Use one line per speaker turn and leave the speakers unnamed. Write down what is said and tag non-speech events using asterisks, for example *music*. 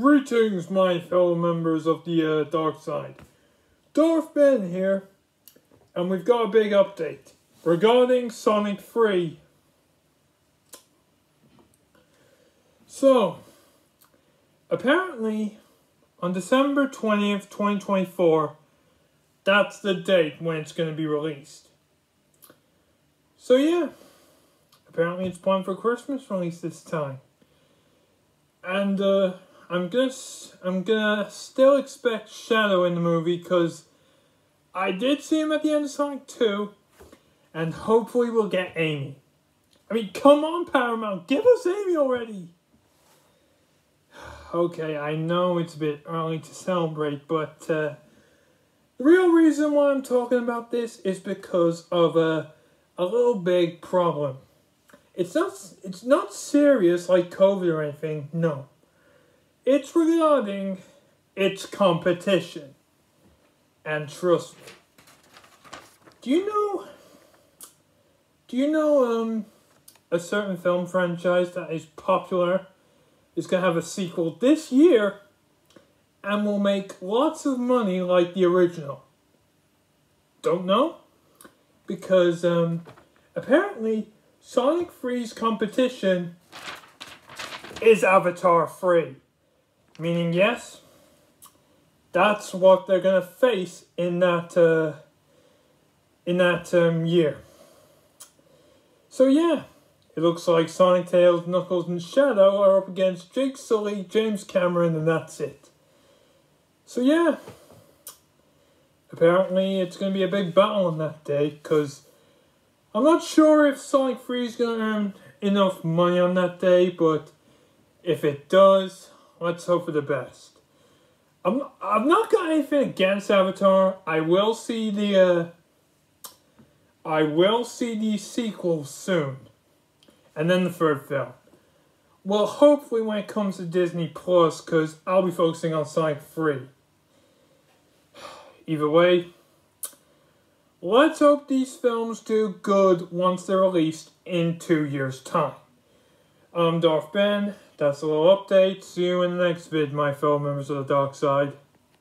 Greetings, my fellow members of the uh, dark side. Darth Ben here, and we've got a big update regarding Sonic 3. So, apparently, on December 20th, 2024, that's the date when it's going to be released. So, yeah, apparently it's planned for Christmas release this time. And, uh, I'm gonna I'm gonna still expect Shadow in the movie because I did see him at the end of Sonic 2, and hopefully we'll get Amy. I mean, come on, Paramount, give us Amy already. *sighs* Okay, I know it's a bit early to celebrate, but uh, the real reason why I'm talking about this is because of a a little big problem. It's not it's not serious like COVID or anything. No. It's regarding its competition. And trust me. Do you know do you know um a certain film franchise that is popular is gonna have a sequel this year and will make lots of money like the original? Don't know? Because um apparently Sonic 3's competition is Avatar 3. Meaning, yes, that's what they're gonna face in that uh, in that um, year. So yeah, it looks like Sonic, Tails, Knuckles, and Shadow are up against Jake Sully, James Cameron, and that's it. So yeah, apparently it's gonna be a big battle on that day because I'm not sure if Sonic 3 is gonna earn enough money on that day, but if it does, let's hope for the best. I'm I've not got anything against Avatar. I will see the uh, I will see the sequel soon, and then the third film. Well, hopefully when it comes to Disney Plus, because I'll be focusing on Sonic 3. Either way, let's hope these films do good once they're released in two years' time. I'm Darth Ben. That's a little update. See you in the next vid, my fellow members of the dark side.